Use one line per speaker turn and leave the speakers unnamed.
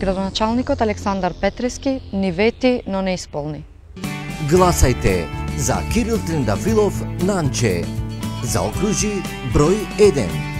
Градоначалникот Александар Петрески ни вети, но не исполни.
Гласајте за Кирил Трендафилов Нанче. Заокружи број 1.